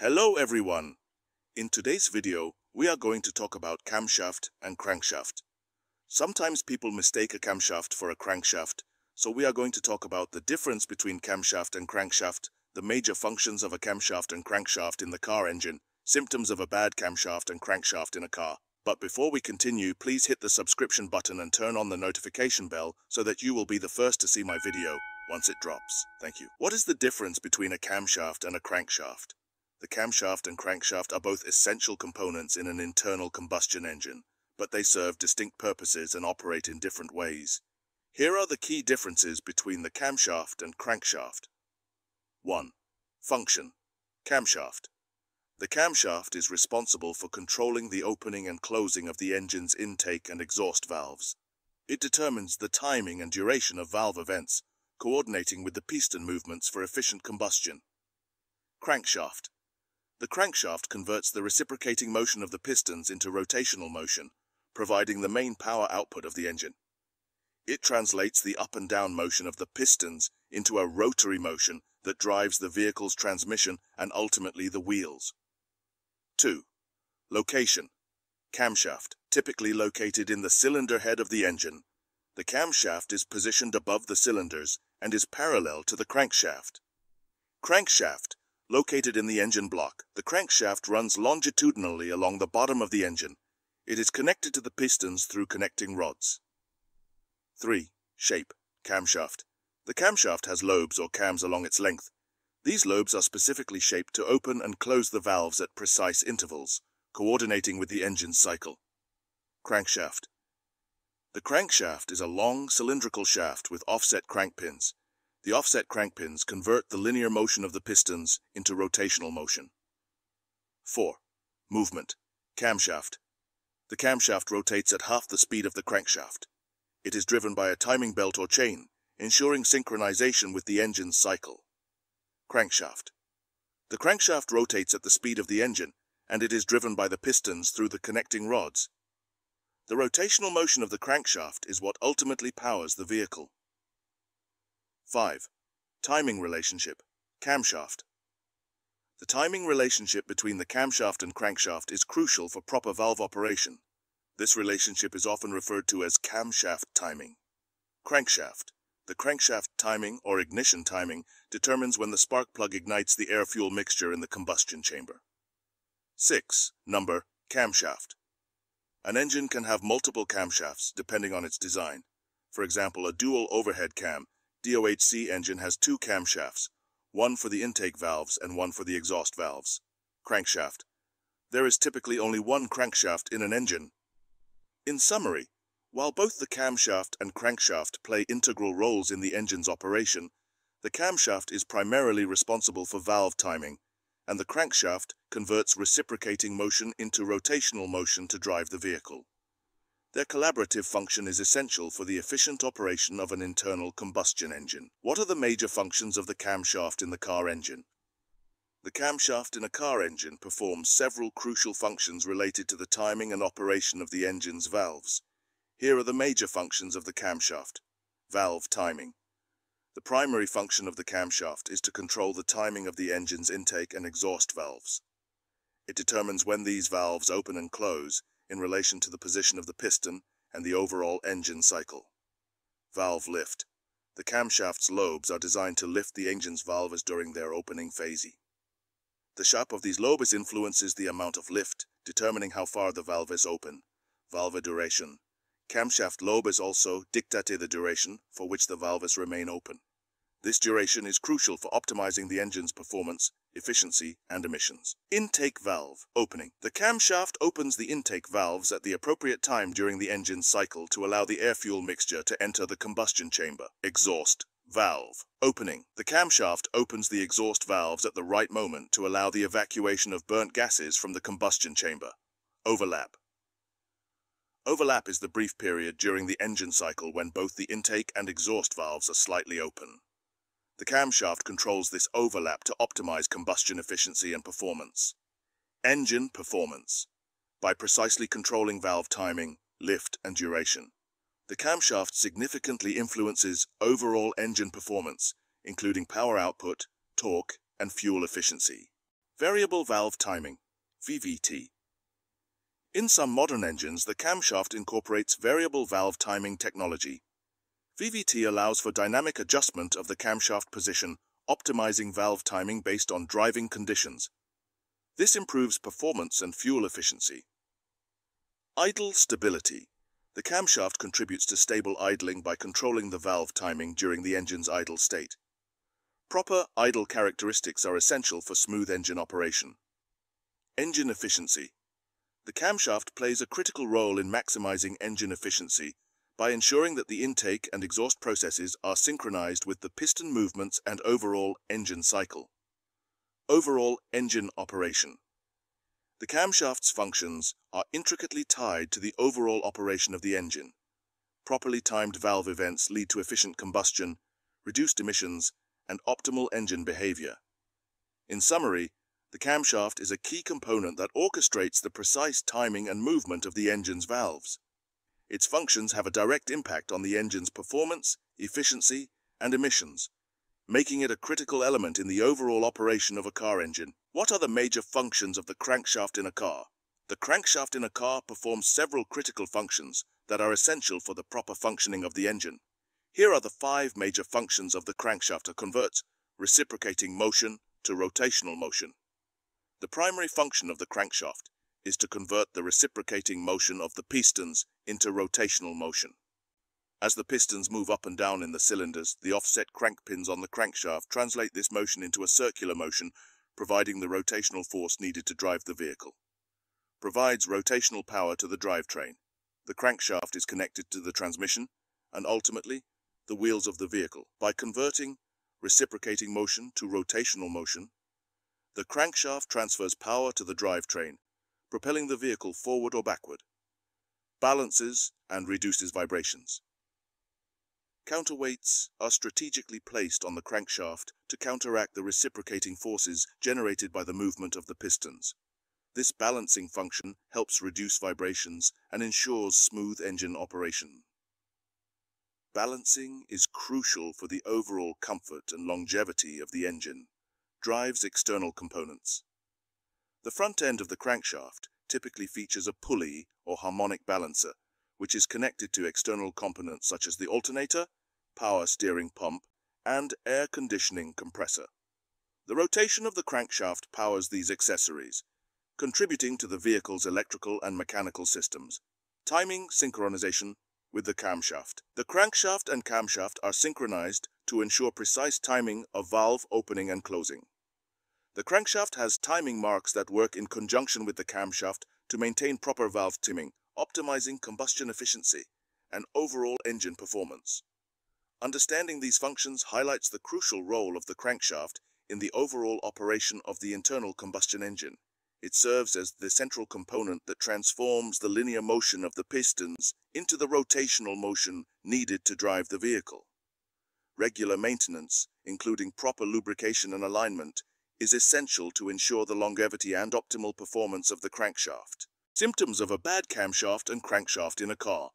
Hello everyone! In today's video, we are going to talk about camshaft and crankshaft. Sometimes people mistake a camshaft for a crankshaft, so we are going to talk about the difference between camshaft and crankshaft, the major functions of a camshaft and crankshaft in the car engine, symptoms of a bad camshaft and crankshaft in a car. But before we continue, please hit the subscription button and turn on the notification bell so that you will be the first to see my video once it drops. Thank you. What is the difference between a camshaft and a crankshaft? The camshaft and crankshaft are both essential components in an internal combustion engine, but they serve distinct purposes and operate in different ways. Here are the key differences between the camshaft and crankshaft. 1. Function. Camshaft. The camshaft is responsible for controlling the opening and closing of the engine's intake and exhaust valves. It determines the timing and duration of valve events, coordinating with the piston movements for efficient combustion. Crankshaft. The crankshaft converts the reciprocating motion of the pistons into rotational motion, providing the main power output of the engine. It translates the up and down motion of the pistons into a rotary motion that drives the vehicle's transmission and ultimately the wheels. 2. Location. Camshaft, typically located in the cylinder head of the engine. The camshaft is positioned above the cylinders and is parallel to the crankshaft. Crankshaft, Located in the engine block, the crankshaft runs longitudinally along the bottom of the engine. It is connected to the pistons through connecting rods. 3. Shape. Camshaft. The camshaft has lobes or cams along its length. These lobes are specifically shaped to open and close the valves at precise intervals, coordinating with the engine cycle. Crankshaft. The crankshaft is a long cylindrical shaft with offset crank pins. The offset crank pins convert the linear motion of the pistons into rotational motion. 4. Movement. Camshaft. The camshaft rotates at half the speed of the crankshaft. It is driven by a timing belt or chain, ensuring synchronization with the engine's cycle. Crankshaft. The crankshaft rotates at the speed of the engine, and it is driven by the pistons through the connecting rods. The rotational motion of the crankshaft is what ultimately powers the vehicle. 5. Timing relationship. Camshaft. The timing relationship between the camshaft and crankshaft is crucial for proper valve operation. This relationship is often referred to as camshaft timing. Crankshaft. The crankshaft timing or ignition timing determines when the spark plug ignites the air-fuel mixture in the combustion chamber. 6. Number. Camshaft. An engine can have multiple camshafts depending on its design. For example, a dual overhead cam DOHC engine has two camshafts, one for the intake valves and one for the exhaust valves. Crankshaft. There is typically only one crankshaft in an engine. In summary, while both the camshaft and crankshaft play integral roles in the engine's operation, the camshaft is primarily responsible for valve timing, and the crankshaft converts reciprocating motion into rotational motion to drive the vehicle. Their collaborative function is essential for the efficient operation of an internal combustion engine. What are the major functions of the camshaft in the car engine? The camshaft in a car engine performs several crucial functions related to the timing and operation of the engine's valves. Here are the major functions of the camshaft. Valve timing. The primary function of the camshaft is to control the timing of the engine's intake and exhaust valves. It determines when these valves open and close in relation to the position of the piston and the overall engine cycle. Valve lift. The camshaft's lobes are designed to lift the engine's valves during their opening phase. The shape of these lobes influences the amount of lift, determining how far the valve is open. Valve duration. Camshaft lobes also dictate the duration for which the valves remain open. This duration is crucial for optimizing the engine's performance, efficiency, and emissions. Intake valve opening. The camshaft opens the intake valves at the appropriate time during the engine cycle to allow the air-fuel mixture to enter the combustion chamber. Exhaust valve opening. The camshaft opens the exhaust valves at the right moment to allow the evacuation of burnt gases from the combustion chamber. Overlap. Overlap is the brief period during the engine cycle when both the intake and exhaust valves are slightly open. The camshaft controls this overlap to optimize combustion efficiency and performance. Engine performance. By precisely controlling valve timing, lift, and duration, the camshaft significantly influences overall engine performance, including power output, torque, and fuel efficiency. Variable valve timing, VVT. In some modern engines, the camshaft incorporates variable valve timing technology. VVT allows for dynamic adjustment of the camshaft position, optimizing valve timing based on driving conditions. This improves performance and fuel efficiency. Idle stability. The camshaft contributes to stable idling by controlling the valve timing during the engine's idle state. Proper idle characteristics are essential for smooth engine operation. Engine efficiency. The camshaft plays a critical role in maximizing engine efficiency by ensuring that the intake and exhaust processes are synchronized with the piston movements and overall engine cycle. Overall engine operation. The camshaft's functions are intricately tied to the overall operation of the engine. Properly timed valve events lead to efficient combustion, reduced emissions, and optimal engine behavior. In summary, the camshaft is a key component that orchestrates the precise timing and movement of the engine's valves. Its functions have a direct impact on the engine's performance, efficiency, and emissions, making it a critical element in the overall operation of a car engine. What are the major functions of the crankshaft in a car? The crankshaft in a car performs several critical functions that are essential for the proper functioning of the engine. Here are the five major functions of the crankshaft to convert reciprocating motion to rotational motion. The primary function of the crankshaft is to convert the reciprocating motion of the pistons into rotational motion. As the pistons move up and down in the cylinders, the offset crank pins on the crankshaft translate this motion into a circular motion, providing the rotational force needed to drive the vehicle. Provides rotational power to the drivetrain. The crankshaft is connected to the transmission and ultimately the wheels of the vehicle. By converting reciprocating motion to rotational motion, the crankshaft transfers power to the drivetrain, propelling the vehicle forward or backward, balances and reduces vibrations. Counterweights are strategically placed on the crankshaft to counteract the reciprocating forces generated by the movement of the pistons. This balancing function helps reduce vibrations and ensures smooth engine operation. Balancing is crucial for the overall comfort and longevity of the engine drives external components. The front end of the crankshaft typically features a pulley or harmonic balancer, which is connected to external components such as the alternator, power steering pump, and air conditioning compressor. The rotation of the crankshaft powers these accessories, contributing to the vehicle's electrical and mechanical systems. Timing synchronization with the camshaft. The crankshaft and camshaft are synchronized to ensure precise timing of valve opening and closing. The crankshaft has timing marks that work in conjunction with the camshaft to maintain proper valve timing, optimizing combustion efficiency and overall engine performance. Understanding these functions highlights the crucial role of the crankshaft in the overall operation of the internal combustion engine. It serves as the central component that transforms the linear motion of the pistons into the rotational motion needed to drive the vehicle. Regular maintenance, including proper lubrication and alignment, is essential to ensure the longevity and optimal performance of the crankshaft. Symptoms of a bad camshaft and crankshaft in a car.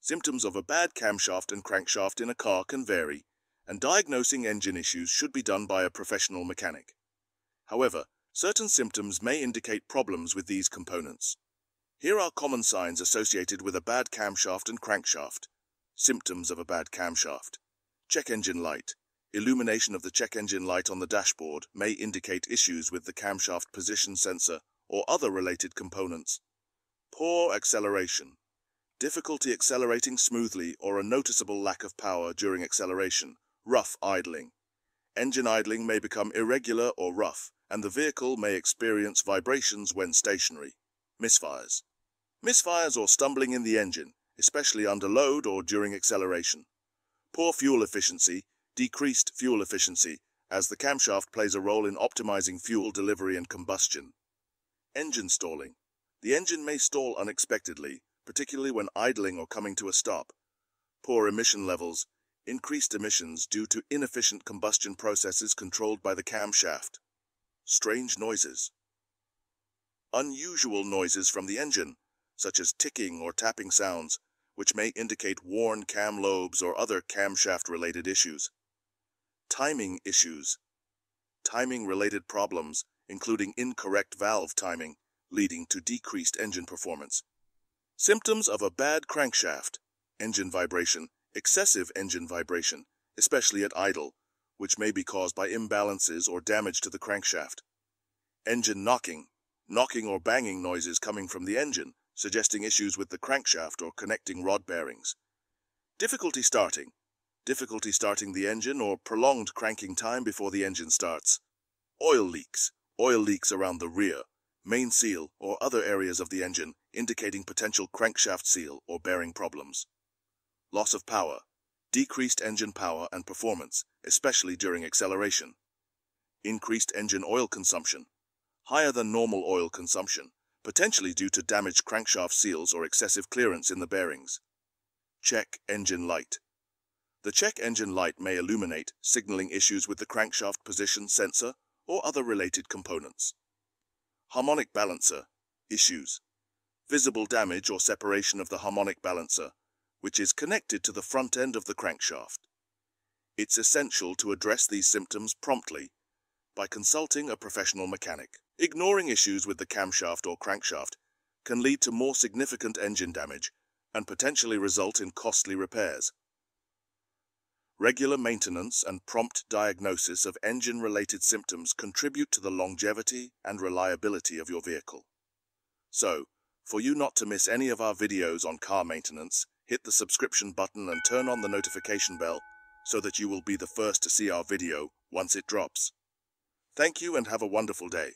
Symptoms of a bad camshaft and crankshaft in a car can vary, and diagnosing engine issues should be done by a professional mechanic. However, certain symptoms may indicate problems with these components. Here are common signs associated with a bad camshaft and crankshaft. Symptoms of a bad camshaft. Check engine light. Illumination of the check engine light on the dashboard may indicate issues with the camshaft position sensor or other related components. Poor acceleration. Difficulty accelerating smoothly or a noticeable lack of power during acceleration. Rough idling. Engine idling may become irregular or rough, and the vehicle may experience vibrations when stationary. Misfires. Misfires or stumbling in the engine, especially under load or during acceleration. Poor fuel efficiency decreased fuel efficiency, as the camshaft plays a role in optimizing fuel delivery and combustion. Engine stalling. The engine may stall unexpectedly, particularly when idling or coming to a stop. Poor emission levels. Increased emissions due to inefficient combustion processes controlled by the camshaft. Strange noises. Unusual noises from the engine, such as ticking or tapping sounds, which may indicate worn cam lobes or other camshaft-related issues. Timing issues. Timing-related problems, including incorrect valve timing, leading to decreased engine performance. Symptoms of a bad crankshaft. Engine vibration, excessive engine vibration, especially at idle, which may be caused by imbalances or damage to the crankshaft. Engine knocking, knocking or banging noises coming from the engine, suggesting issues with the crankshaft or connecting rod bearings. Difficulty starting, difficulty starting the engine or prolonged cranking time before the engine starts. Oil leaks, oil leaks around the rear, main seal or other areas of the engine indicating potential crankshaft seal or bearing problems. Loss of power, decreased engine power and performance, especially during acceleration. Increased engine oil consumption, higher than normal oil consumption, potentially due to damaged crankshaft seals or excessive clearance in the bearings. Check engine light. The check engine light may illuminate, signaling issues with the crankshaft position sensor or other related components. Harmonic balancer, issues. Visible damage or separation of the harmonic balancer, which is connected to the front end of the crankshaft. It's essential to address these symptoms promptly by consulting a professional mechanic. Ignoring issues with the camshaft or crankshaft can lead to more significant engine damage and potentially result in costly repairs. Regular maintenance and prompt diagnosis of engine-related symptoms contribute to the longevity and reliability of your vehicle. So, for you not to miss any of our videos on car maintenance, hit the subscription button and turn on the notification bell so that you will be the first to see our video once it drops. Thank you and have a wonderful day.